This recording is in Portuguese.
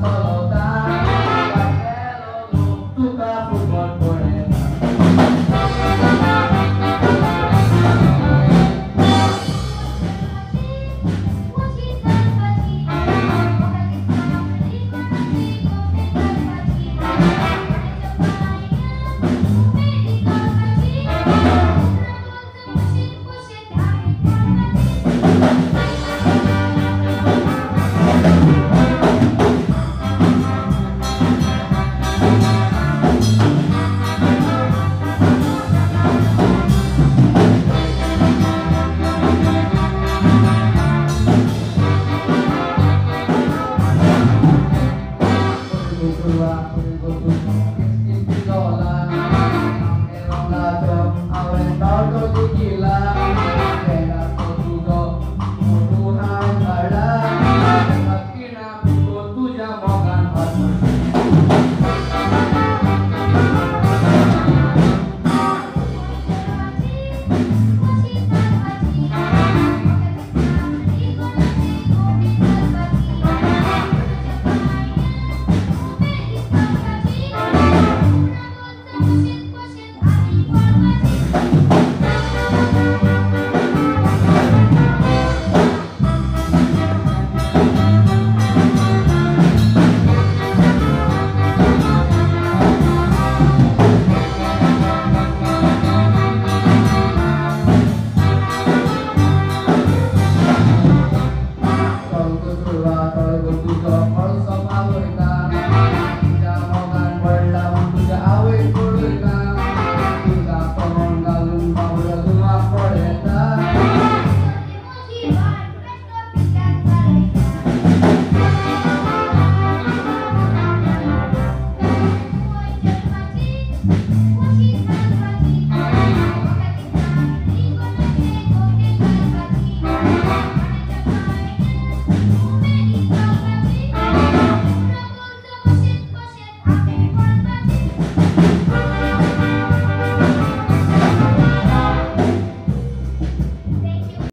Solta, vai, quero, tu tá por